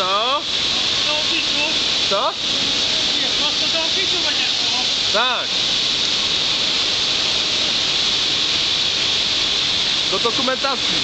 Co? Do opisu. Co? Nie, prosto do opisu będzie szło. Tak. Do dokumentacji.